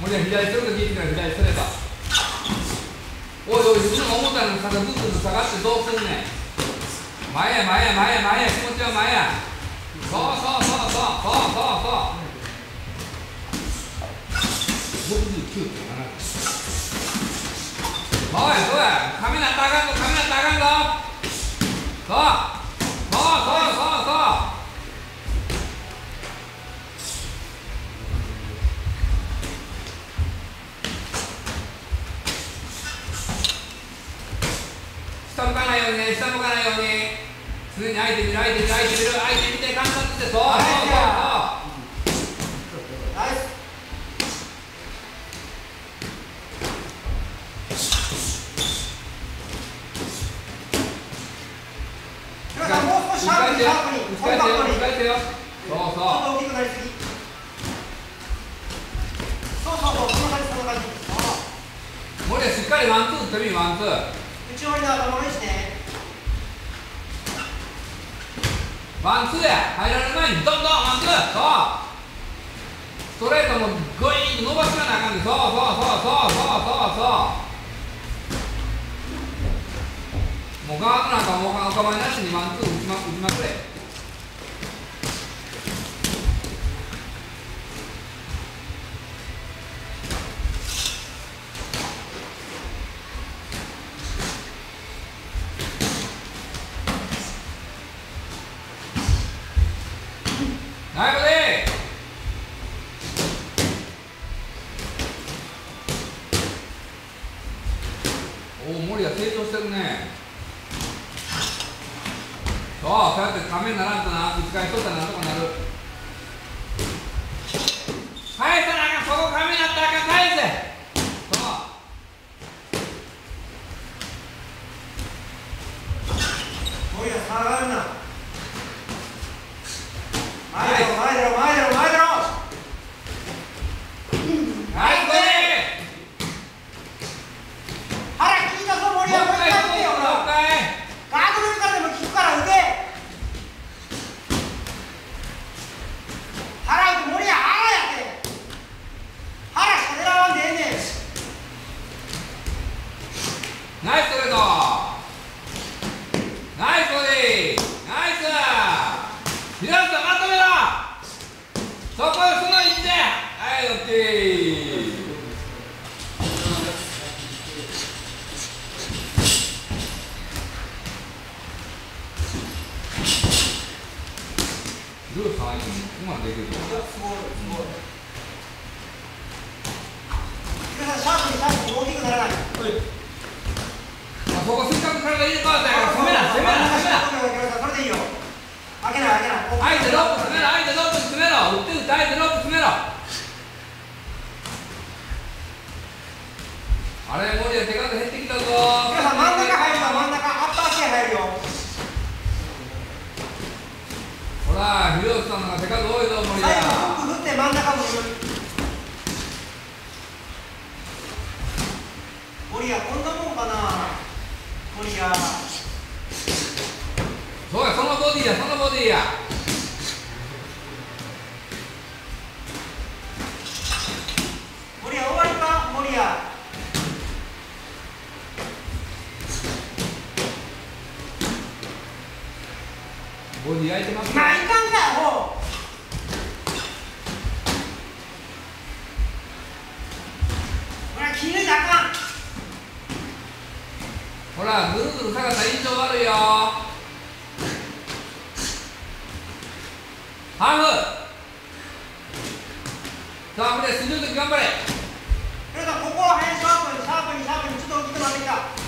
森田左ストレート聞いてから左ストレートおいおい自分が思ったのにさぐずぐず下がってどうすんねん。前や前や前や前や気持ちは前やそうそうそうそう。そうそうそう。69って言わないおい髪なったらあかんぞ髪なったらあかんぞそうそうそうそうそう下向かないようにね下向かないように。常に相手見る相手見る相手見る相手見て観察してそうそうそうナイス皆さんもう少しシャープにシャープにコンパクトに打ち返してよそうちょっと大きくなりすぎそうそうそう。そんな感じそんな感じそうモリヤしっかりワンツー打ってみワンツー。打ち終わりの頭の位置ねワンツーや入られる前にどんどんワンツーそうストレートもグイーンと伸ばしなあかんでそうそうそうそうそうそうそう。もうガードなんかもうお構いなしにワンツー打ちま打ちまくれ。ナイスで。おお森が成長してるね。そうそうやってためにならんとな打ち返しとったらなんとかなる返さなあかんそこ亀になったらあかん返せそうもういいよ下がるな前出ろ前出ろ前出ろ前出ろナイスで腹効いたぞ森もう谷もう一回打ってよ一回もう一回ガードルからでも効くから打て腹打って森谷腹やって腹しか狙わんでええねんナイストレートナイスボディナイス平田まとめろそこその位置ではい。オッケールーさんここまできる皆さんシャープにシャープに大きくならない。あそこせっかく体入れ替わったから攻めな攻めな攻めなそれでい。い。よ開けない開けない相手ロップ詰めろ相手ロップ詰めろ打って打って相手ロップ詰めろあれ森谷手数減ってきたぞ皆さん真ん中入るよ真ん中アッパー系入るよほら広瀬さんのが手数多いぞ森谷最後フック振って真ん中もいる森谷こんなもんかな森谷そうやそのボディや。そのボディや森谷終わりか？森谷ボディ焼いてますまあいかんかもう。これ切れなあかん。ほらぐるぐる下がっ印象悪いよハーフ。さあこれするとき頑張れ。皆さんここは早いシャープにシャープにシャープにちょっと大きくなってきた。